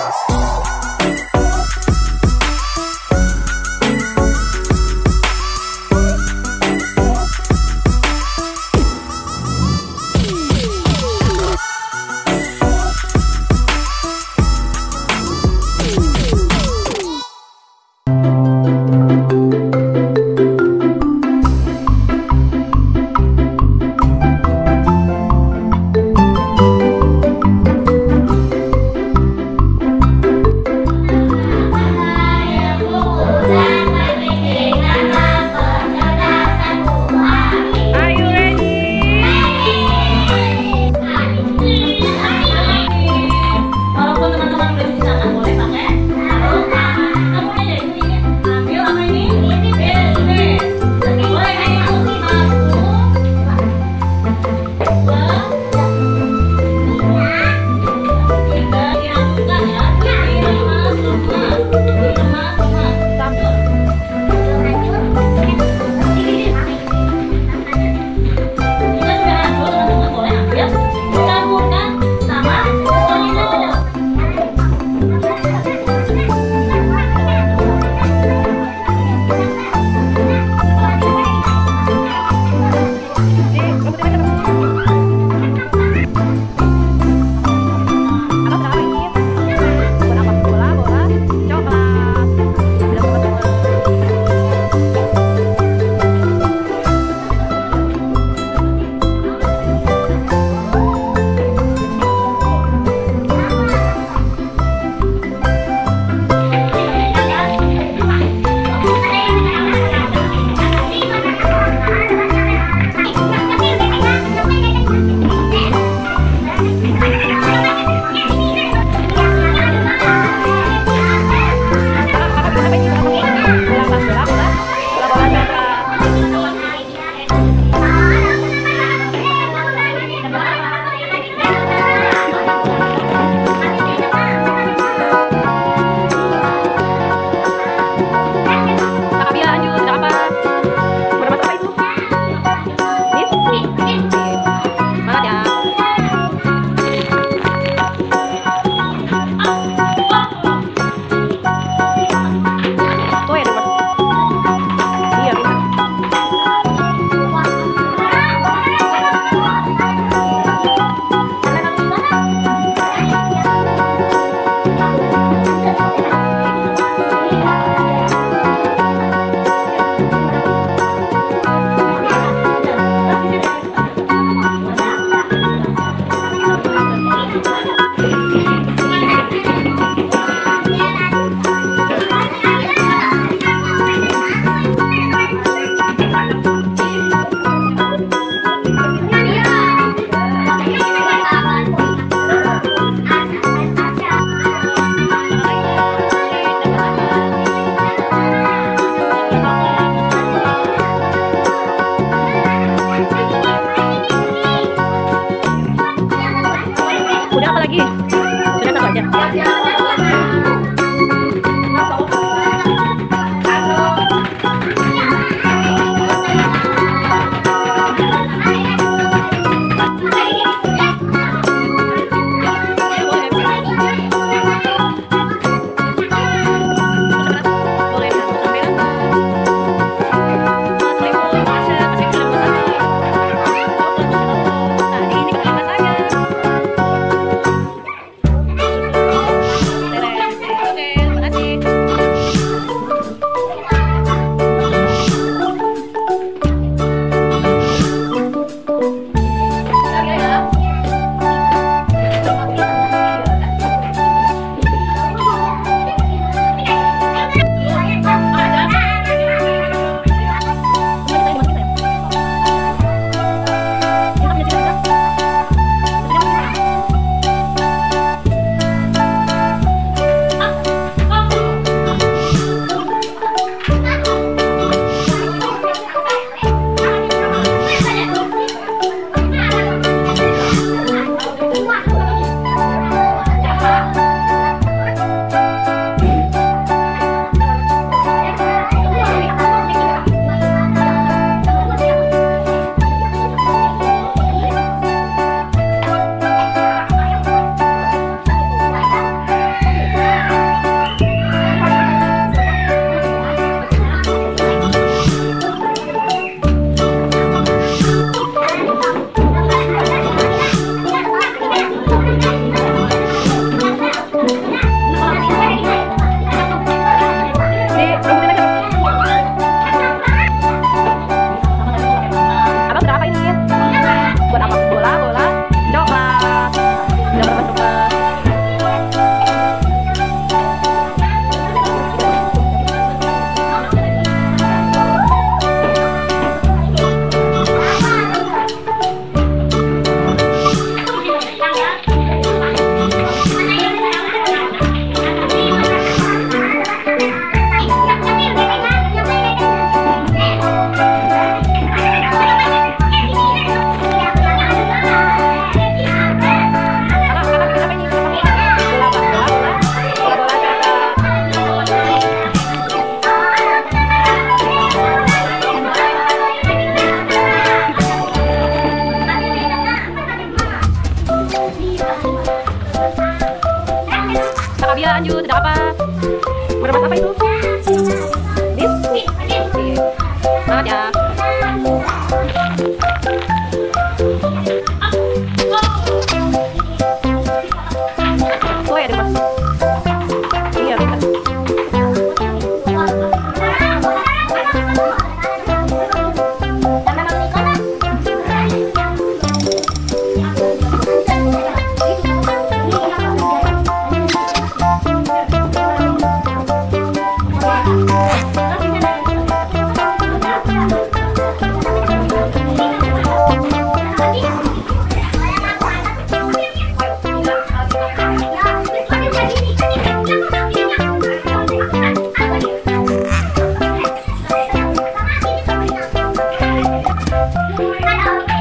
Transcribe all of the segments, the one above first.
Música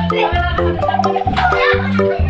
对